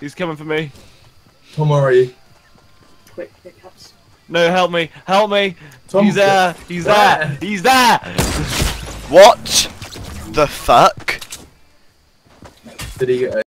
He's coming for me. Tom, where are you? Quick pickups. No, help me! Help me! Tom, he's there! He's where? there! He's there! What the fuck? Did he